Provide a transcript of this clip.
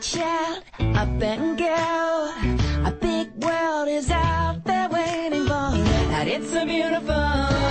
Child, up and go. A big world is out there waiting for you. And it's a beautiful